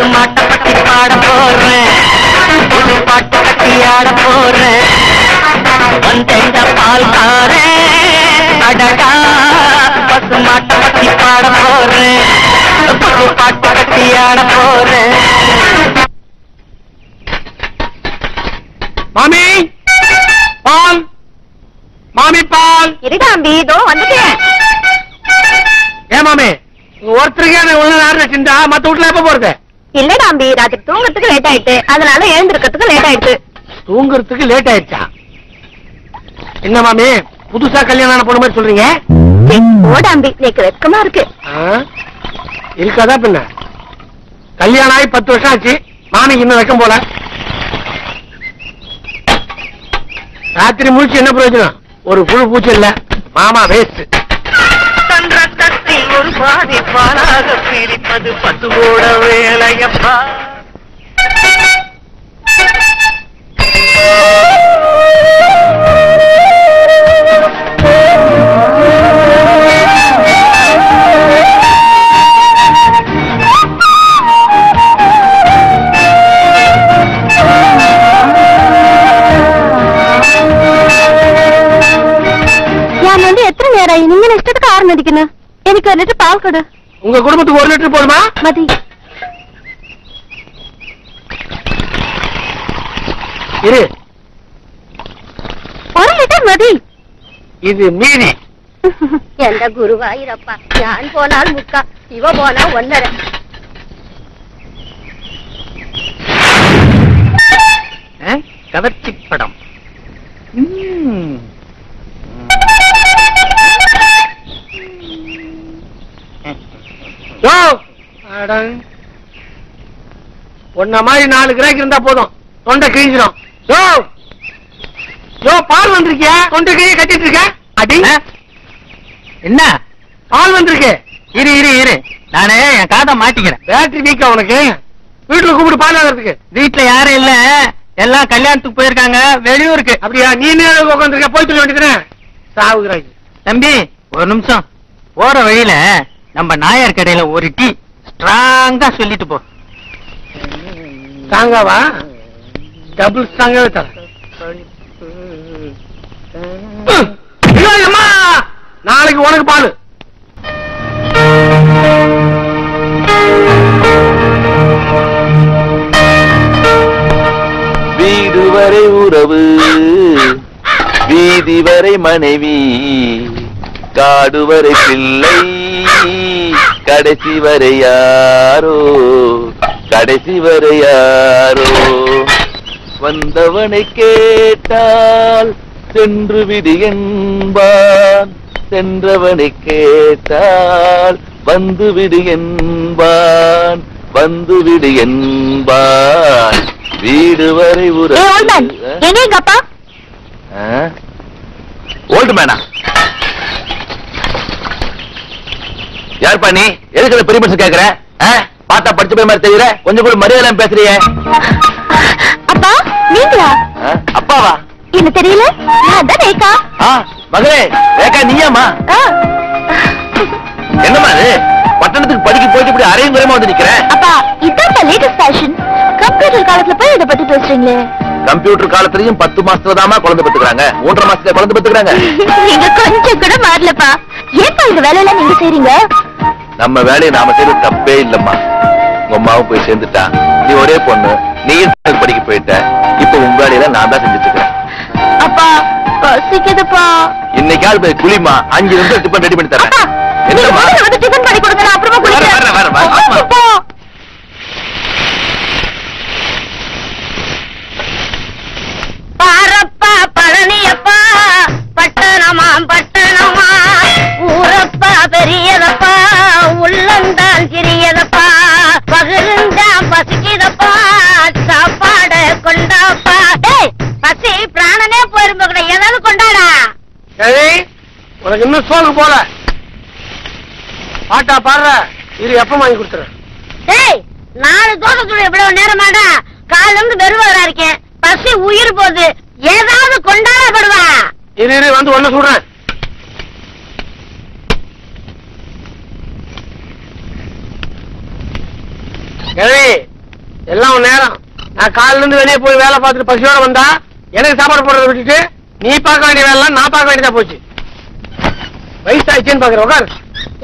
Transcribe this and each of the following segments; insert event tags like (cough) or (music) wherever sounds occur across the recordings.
புது மாட்டை பட்டி பாட போடுறேன் புது பாட்டு கட்டி ஆட போடுறேன் வந்தெந்த பால் தாரேன் அடடா பசு மாட்டை பட்டி பாட போடுறேன் புது பாட்டு கட்டி ஆட போடுறேன் மாமி பால். மாமி பால். இருடாம்பி இதோ வந்துட்டேன் ஏன் மாமி ஒருத்தருக்கே ஒண்ணு நேரம் வச்சிருந்தா மத்த வீட்டுல எப்ப போறது? இல்லடாம்பி ராத்திரி தூங்கறதுக்கு லேட் ஆயிட்டு. அதனால எழுந்திருக்கிறதுக்கு லேட் ஆயிடுச்சு. தூங்குறதுக்கு லேட் ஆயிடுச்சா? என்ன மாமி புதுசா கல்யாணம் ஆன பொண்ணு மாதிரி சொல்றீங்க? ஓடாம்பி எனக்கு வெக்கமா இருக்கு? இருக்காதா பின்ன? கல்யாணம் ஆகி பத்து வருஷம் ஆச்சு. மாமிக்கு இன்னும் வைக்கம் போல. ராத்திரி முழிச்சு என்ன பிரயோஜனம்? ஒரு புழு பூச்சி இல்ல. மாமா வேஸ்ட் ஒரு பாதி பாலாக பிரிப்பது பசுவோட வேலையப்பா ഞാൻ வந்து எத்தனை நேரம் நீங்க இஷ்டத்துக்கு ஆறு மதிக்கணும் எனக்கு ஒரு லிட்டர் பால் கொடு உங்க குடும்பத்துக்கு ஒரு லிட்டர் போடுமா மதி. இரு. ஒரு லிட்டர் மதி. இது மீதி எந்த குருவாயிரப்பா? யான் போனால் முக்கா இவ போனா ஒன்னரை. கவர்ச்சி படம் உம் உன்ன மாதிரி நாலு கிராக்கி இருந்தா போதும். தொண்டை கிழிஞ்சிடும் யோ! யோ பால் வந்திருக்கியா? தொண்டை கிழிய கட்டிட்டு இருக்க? அடி. என்ன? பால் வந்திருக்கு. இரு இரு இரு. நானே என் காதை மாட்டிக்கிறேன். பேட்டரி வீக்கா உனக்கு? வீட்டுல கூப்பிட்டு பால் வாங்குறதுக்கு வீட்டுல யாரும் இல்ல. எல்லாம் கல்யாணத்துக்கு போயிருக்காங்க. வெளியூருக்கு. அப்படியா? நீ நேரம் உட்காந்துருக்க போய் சொல்ல வேண்டியதுனே சாவுகிறாய் தம்பி ஒரு நிமிஷம். போற வழியில நம்ம நாயர் கடையில ஒரு டீ. ஸ்ட்ராங்கா சொல்லிட்டு போ. ஸ்ட்ராங்காவா டபுள் ஸ்ட்ராங்காவே தர. நாளைக்கு உனக்கு பால். வீடு வரை உறவு வீதி வரை மனைவி காடு வரை பிள்ளை. கடைசி வரை யாரோ? கடைசி வரை யாரோ? வந்தவனை கேட்டால் சென்று விடு என்பான். சென்றவனை கேட்டால் வந்து விடு என்பான். வந்து விடு என்பான். வீடு வரை அப்பா ஓல்டு மேனா யார்ப்பா நீ? எதுக்கு பெரிய மனுஷன் கேக்குற? பார்த்தா படிச்ச போய் மாதிரி தெரியற? கொஞ்சம் கூட மரியாதை பேசுறியே. அப்பா நீங்களா? அப்பாவா? என்ன தெரியல? நான் தான் ரேகா மகளே ரேகா நீயாமா ஆ. என்னம்மா இது பட்டணத்துக்கு படிக்க போயிட்டு இப்படி அரையும் குறையமா வந்து நிக்கிறேன் அப்பா இதான் லேட்டஸ்ட் ஃபேஷன் கம்ப்யூட்டர் காலத்துல போய் இத பத்தி பேசுறீங்களே. கம்ப்யூட்டர் காலத்துலயும் பத்து மாசத்துல தாமா குழந்தை பெத்துக்கிறாங்க. மூன்றரை மாசத்துல குழந்தை பெத்துக்கிறாங்க. (laughs) நீங்க கொஞ்சம் கூட மாறலப்பா. ஏப்பா இந்த வேலையெல்லாம் நீங்க செய்றீங்க? நம்ம வேலையை நாம செய்யறது தப்பே இல்லம்மா. உங்க அம்மாவும் போய் சேர்ந்துட்டா. நீ ஒரே பொண்ணு நீ படிக்க போயிட்ட. இப்ப உங்க வேலையில நான் தான் செஞ்சுட்டு இருக்கிறேன் அப்பா பசிக்குதுப்பா. இன்னைக்காவது போய் குளிமா அஞ்சு நிமிஷம் டிஃபன் ரெடி பண்ணி தரேன். என்னம்மா? உனக்கு இன்னும் சோறு போல. பாட்டா பாடுற. இது எப்ப வாங்கி கொடுத்துறேன் டேய் நாலு தோசை எவ்வளவு நேரமாடா? காலைல இருந்து வெறுவரா இருக்கேன். பசி உயிர் போகுது. ஏதாவது கொண்டாடப்படுவா? இரு இரு வந்து ஒண்ணு சொல்றேன் எல்லாம் நேரம். நான் காலையில இருந்து வெளியே போய் வேலை பார்த்துட்டு பசியோட வந்தா எனக்கு சாப்பாடு போடுறத விட்டுட்டு நீ பார்க்க வேண்டிய வேலை நான் பார்க்க வேண்டியதா போச்சு. வயசாயிடுச்சேன்னு பாக்குற உட்கார்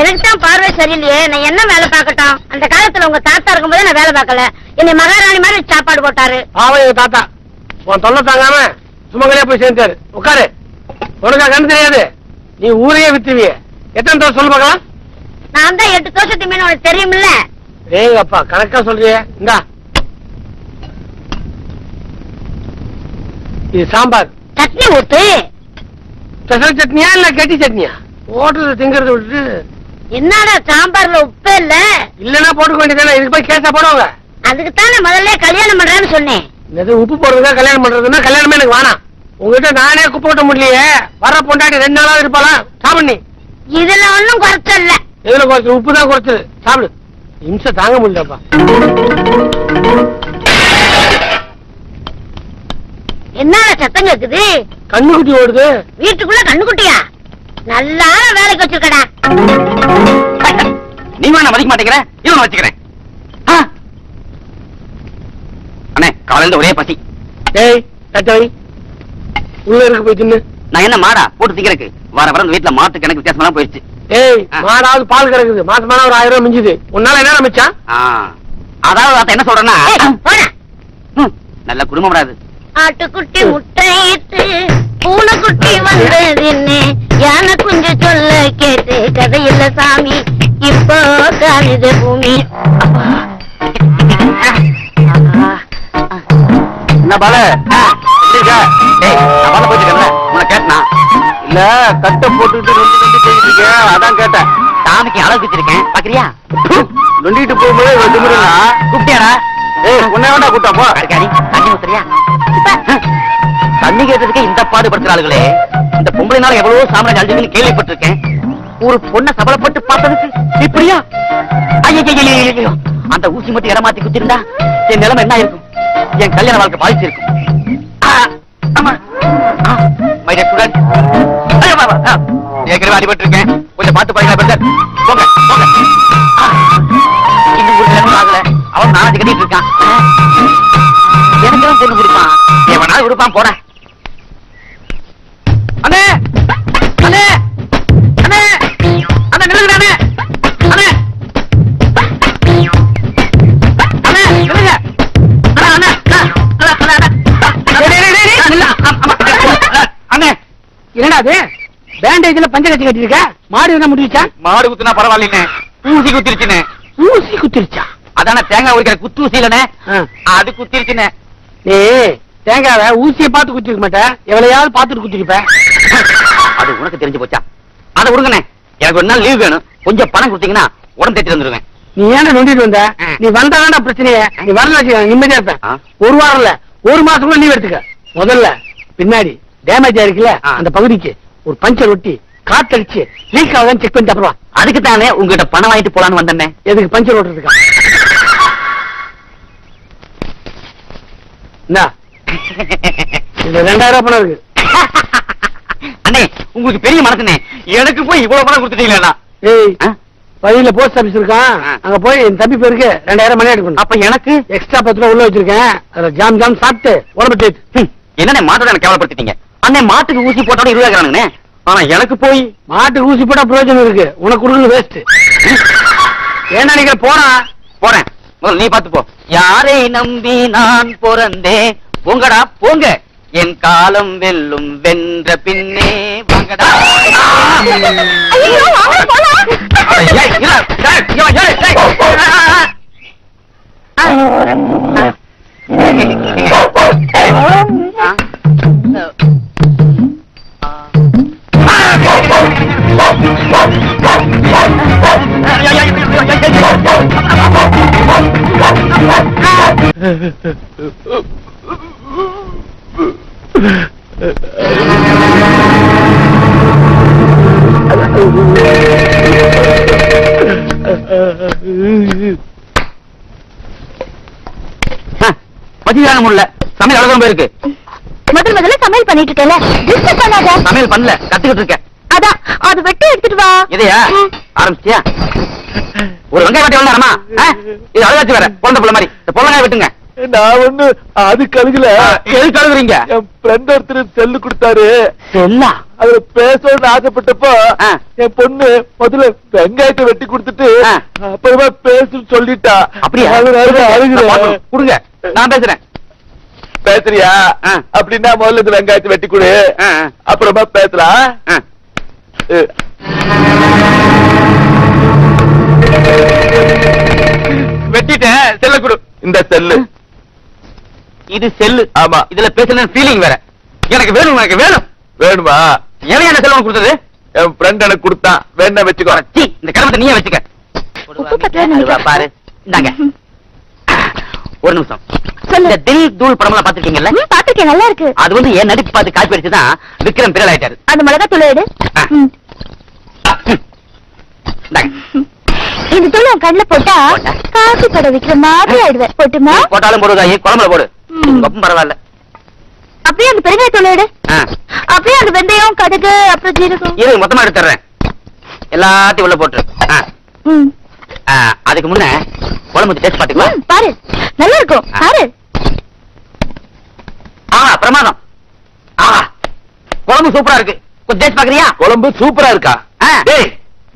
எனக்கு தான் பார்வை சரியில்லையே நான் என்ன வேலை பார்க்கட்டும்? அந்த காலத்துல உங்க தாத்தா இருக்கும்போது நான் வேலை பார்க்கல. என்னை மகாராணி மாதிரி சாப்பாடு போட்டாரு. பாவம் எங்க தாத்தா. உன் தொல்லை தாங்காம சுமங்கலியா போய் சேர்ந்தாரு உட்காரு உனக்கா கண்ணு தெரியாது? நீ ஊரையே வித்துவிய. எத்தனை தோசை சொல்லு பார்க்கலாம்? நான் தான் எட்டு தோசத்து மீன் உனக்கு தெரியுமில்ல? ஏங்க அப்பா கணக்கா சொல்றியே. இந்தா. இது சாம்பார். சட்னி ஊத்து. ஸ்பெஷல் சட்னியா இல்ல கெட்டி சட்னியா? ஓட்டுறது திங்கறத விட்டுட்டு என்னடா சாம்பார்ல உப்பே இல்ல? இல்லன்னா போட்டுக்க வேண்டியதானே இதுக்கு போய் கேஸா போடுவாங்க. அதுக்கு தானே முதல்ல கல்யாணம் பண்றேன்னு சொன்னேன். இது உப்பு போடுறதுக்கா கல்யாணம் பண்றதுன்னா கல்யாணமே எனக்கு வேணாம். உங்ககிட்ட நானே குப்பை ஓட்ட முடியலையே. வர பொண்டாட்டி ரெண்டு நாளாவது இருப்பாளாம் சாப்பிடு இதுல ஒண்ணும் குறைச்சல் இல்ல எதுல குறைச்சது உப்பு தான் குறைச்சது சாப்பிடு. இம்சை தாங்க முடியலப்பா. என்னடா சத்தம் கேக்குது? கண்ணுக்குட்டி ஓடுது. வீட்டுக்குள்ள கண்ணுக்குட்டியா? நல்லா வேலைக்கு வச்சிருக்கடா. நீ வேணா மதிக்க மாட்டேங்கிற இவன் வச்சுக்கிறேன். அண்ணே காலையில ஒரே பசி. டேய் தட்டை வை உள்ள இருக்கு போய் தின்னு. நான் என்ன மாடா? போட்டு திங்கிறக்கு வர வர இந்த வீட்டுல மாட்டு கணக்கு வித்தியாசமா போயிடுச்சு. ஏய். மாடாவது பால் கிடக்குது. மாசமான ஒரு ஆயிரம் ரூபாய் மிஞ்சுது. உன்னால என்ன மிச்சான் ஆ. அதாவது அத என்ன சொல்றேன்னா நல்ல குடும்பம் வராது ஆட்டுக்குட்டி முட்டையிட்டு பூனைக்குட்டி வந்ததுன்னு யானை குஞ்சு சொல்ல கேட்டு கதையில்ல சாமி. இப்போ காணுது பூமி. என்ன பால? உன்னை கேட்டனா? இல்ல கட்டை போட்டுக்கிட்டு நொண்டி நொண்டி போயிட்டு இருக்கேன். அதான் கேட்டேன். சாமிக்கு அழகு வச்சிருக்கேன். பாக்குறியா? நொண்டிட்டு போகும்போது கூப்பிட்டியாடா? ஏய் உன்னை வேண்டா கூட்டா போ. தண்ணி ஊத்துறியா? தண்ணி கேட்டதுக்கு பாடுபடுத்துறாளுகளே இந்த பொம்பளைனால எவ்வளவோ சாம்ராஜ் அழிஞ்சுன்னு கேள்விப்பட்டிருக்கேன். ஒரு பொண்ணை சபலப்பட்டு பார்த்ததுக்கு இப்படியா? ஐயோ அந்த ஊசி மட்டும் இடமாத்தி குத்திருந்தா என் நிலைமை என்ன இருக்கும் என் கல்யாண வாழ்க்கை பாதிச்சிருக்கும் ஏற்கனவே அடிபட்டு இருக்கேன் கொஞ்சம் பார்த்து பாருங்க போங்க போங்க. இன்னும் ஒரு நிலைமை ஆகல. அவன் நானே கட்டிட்டு இருக்கான். ஆ. எனக்கு தான் பொண்ணு கொடுப்பான் எவனாவது கொடுப்பான் போறேன் என்னடா அது? பேண்டேஜ்ல பஞ்ச கட்டி கட்டிருக்க மாடு என்ன முடிச்சா மாடு குத்துனா பரவாயில்லைண்ணே ஊசி குத்திருச்சுண்ணே ஊசி குத்திருச்சா? அதானே தேங்காய் உரிக்கிற குத்து ஊசி இல்லனே. அது குத்திருச்சுண்ணே நீ தேங்காவை ஊசியை பார்த்து குத்திருக்க மாட்டேன் எவ்வளையாவது பார்த்துட்டு குத்திருப்ப. அது உனக்கு தெரிஞ்சு போச்சா? அதை விடுங்கண்ணே எனக்கு ஒரு நாள் லீவ் வேணும். கொஞ்சம் பணம் கொடுத்தீங்கன்னா உடம்பு தேடி வந்துருவேன். நீ ஏன்டா நொண்டிட்டு வந்த. நீ வந்தாடா பிரச்சனையே. நீ வரல நிம்மதியா இருப்பேன். ஒரு வாரம் இல்ல. ஒரு மாசம் கூட லீவ் எடுத்துக்க. முதல்ல பின்னாடி. டேமேஜ் ஆயிருக்குல்ல. அந்த பகுதிக்கு. ஒரு பஞ்சர் ஒட்டி காத்தடிச்சு லீக் ஆகுதான்னு செக் பண்ணிட்டு அப்புறம். அதுக்கு தானே உங்ககிட்ட பணம் வாங்கிட்டு போலான்னு வந்தேனே. எதுக்கு பஞ்சர் ஓட்டுறதுக்கா? இந்தா. ரெண்டாயிரம் ரூபாய் பணம் இருக்கு. அண்ணே உங்களுக்கு பெரிய மனசுனே எனக்கு போய் இவ்வளவு பணம் கொடுத்துட்டீங்களா ஏய்? வழியில போஸ்ட் ஆபீஸ் இருக்கான். அங்க போய் என் தம்பி பேருக்கு ரெண்டாயிரம் மணி எடுக்கணும். அப்ப எனக்கு? எக்ஸ்ட்ரா பத்து ரூபா உள்ள வச்சிருக்கேன். அதுல ஜாம் ஜாம் சாப்பிட்டு உடம்பு மாட்டை எனக்கு கேவலப்படுத்திட்டீங்க? அண்ணே மாட்டுக்கு ஊசி போட்டோட இருபதாயிரம் ஆனா எனக்கு போய் மாட்டுக்கு ஊசி போட்டா பிரயோஜனம் இருக்கு. உனக்கு கொடுக்கணும் வேஸ்ட் ஏன் நினைக்கிற போனா போறேன். முதல்ல நீ பாத்து போ. யாரை நம்பி நான் பிறந்தேன்? போங்கடா போங்க. என் காலம் வெல்லும் வென்ற பின்னே வாங்கடா. மதியான முடியல சமையல் அழகம் போயிருக்கு முதல் முதல்ல சமையல் பண்ணிட்டு இருக்கல டிஸ்டர்ப் பண்ணாத. சமையல் பண்ணல கத்துக்கிட்டு இருக்கேன். அதான் அது வெட்டி எடுத்துட்டு வா. இதையா. ஆரம்பிச்சியா ஒரு வெங்காய வெட்டி வந்தாரமா இது அழகாச்சு வேற குழந்தை பிள்ளை மாதிரி. இந்த பொள்ளங்காய வெட்டுங்க. நான் ஒண்ணு அதுக்கு அழுகல எதுக்கு அழுகுறீங்க? என் ஃப்ரெண்ட் ஒருத்தர் செல்லு கொடுத்தாரு. செல்லா? அதுல பேசணும்னு ஆசைப்பட்டப்போ. என் பொண்ணு முதல்ல வெங்காயத்தை வெட்டி கொடுத்துட்டு. அப்புறமா பேசுன்னு சொல்லிட்டா. அப்படியா? நான் அழுகிறேன். கொடுங்க. நான் பேசுறேன். பேசுறியா. அப்படின்னா முதல்ல இந்த வெங்காயத்தை வெட்டி கொடு. அப்புறமா பேசலாம். வெட்டிட்டேன். செல்ல கொடு. இந்த செல்லு. இது செல்லு. ஆமா. இதுல பேசுன ஃபீலிங் வேற. எனக்கு வேணும் எனக்கு வேணும். வேணுமா? எவன் என்ன செல்வம் கொடுத்தது? என் ஃப்ரெண்ட் எனக்கு கொடுத்தான். வேணா வச்சுக்கோ. சீ, இந்த கடமத்தை நீயே வச்சுக்க. பாரு. இந்தாங்க. ஒரு நிமிஷம். சொல்லு. இந்த தில் தூள் படம் எல்லாம் பாத்துருக்கீங்கல்ல பாத்திருக்கேன் நல்லா இருக்கு. அது வந்து என் நடிப்பு பார்த்து காப்பி அடிச்சுதான் விக்ரம் பிறல் ஆயிட்டாரு. அந்த மிளகா தூள் எடு. இந்த தூள் கண்ணுல போட்டா? காசு கடை விக்கிற மாதிரி ஆயிடுவேன். போட்டுமா? போட்டாலும் போடுவதா? குழம்புல போடு. பரவாயில்ல. அப்படியே அந்த பெருங்காய தூள் எடு. அப்படியே அந்த வெந்தயம் கடுகு அப்புறம் ஜீரகம். இரு மொத்தமா எடுத்துறேன் எல்லாத்தையும் உள்ள போட்டுரு. அதுக்கு முன்ன குழம்பு டேஸ்ட் பாத்துக்கலாம் ம், பாரு. நல்லா இருக்கும். பாரு. ஆ பிரமாதம். ஆ குழம்பு சூப்பரா இருக்கு. கொஞ்சம் டேஸ்ட் பாக்குறியா குழம்பு சூப்பரா இருக்கா. டேய்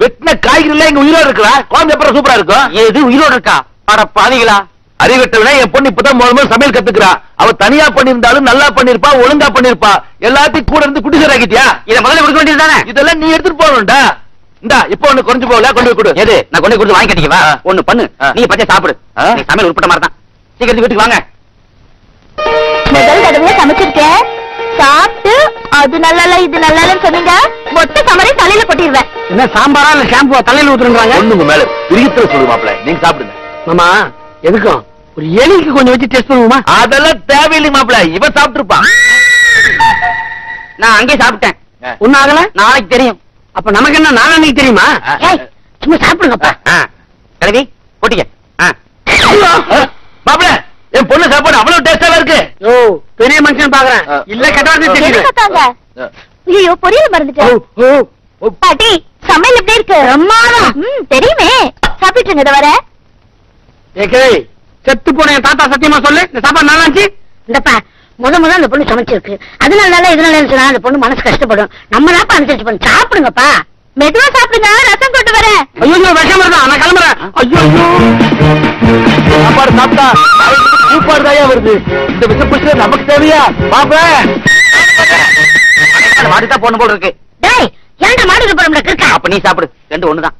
வெட்டின காய்கறில இங்க உயிரோட இருக்கா குழம்பு எப்பறம் சூப்பரா இருக்கும்? எது உயிரோட இருக்கா? அட பாவிகளா. அறிவட்டவனா என் பொண்ணு இப்பதான் முதல் முதல்ல சமையல் கத்துக்கிறா. அவ தனியா பண்ணிருந்தாலும் நல்லா பண்ணிருப்பா ஒழுங்கா பண்ணிருப்பா எல்லாத்தையும் கூட இருந்து குடிசராக்கிட்டியா இத முதல்ல கொடுக்க வேண்டியது தானே? இதெல்லாம் நீ எடுத்துட்டு போகணும்டா. இந்தா இப்போ ஒண்ணு குறைஞ்சு போகல கொண்டு போய் கொடு. எது? நான் கொண்டு கொடுத்து வாங்கி கட்டிக்கவா. ஒண்ணு பண்ணு. நீ பச்சை சாப்பிடு. சமையல் உட்பட்ட மாதிரி தான். சீக்கிரத்து வீட்டுக்கு வாங்க. முதல் சமைச்சிருக்கேன். சாப்பிட்டு அது நல்லா இது நல்லா சொன்னீங்க. மொத்த சமரையும் தலையில கொட்டிடுவேன். என்ன சாம்பாரா இல்ல ஷாம்புவா தலையில ஊத்துறாங்க ஒண்ணுங்க மேல. பிரிகத்துல சொல்லு நீங்க சாப்பிடுங்க. மாமா எதுக்கும் ஒரு எலிக்கு கொஞ்சம் வச்சு டெஸ்ட் பண்ணுவோமா? அதெல்லாம் தேவையில்லை மாப்பிள. இவன் சாப்பிட்டுருப்பான். நான் அங்கேயே சாப்பிட்டேன். ஒன்னும் ஆகல. நாளைக்கு தெரியும். அப்ப நமக்கு என்ன? நாளைக்கு தெரியுமா? ஏய் சும்மா சாப்பிடுங்கப்பா. போட்டிக்க. ஆ. மாப்பிள என் பொண்ணு சாப்பாடு அவ்வளவு டேஸ்டாவா இருக்கு. ஓ பெரிய மனுஷன் பாக்குறேன். இல்ல தெரியுது. கத்தாங்க ஐயோ பொரியல் மறந்துட்டேன். பாட்டி சமையல் எப்படி இருக்கு? பிரம்மாதம் தெரியுமே. சாப்பிட்டுருங்க இதை வர. ஏக்கே செத்து போன என் தாத்தா சத்தியமா சொல்லு. இந்த சாப்பாடு நல்லா இருந்துச்சு இந்தப்பா முத முத அந்த பொண்ணு சமைச்சிருக்கு. அதனால நல்லா இதனால சொன்னா அந்த பொண்ணு மனசு கஷ்டப்படும். நம்ம தாப்பா அனுசரிச்சு பண்ணு சாப்பிடுங்கப்பா. மெதுவா சாப்பிடுங்க. ரசம் கொண்டு வரேன். ஐயோ விஷம் வருதா? நான் கிளம்புறேன். ஐயோ சாப்பாடு சாப்பிட்டா சூப்பாடு தாயா வருது. இந்த விஷப்பட்டு நமக்கு தேவையா? மாப்பிள மாடு தான் போன போல இருக்கு டேய் ஏன்டா மாடுக்கு போறோம்ல கிறுக்கா? அப்ப நீ சாப்பிடு. ரெண்டு ஒண்ணுதான்.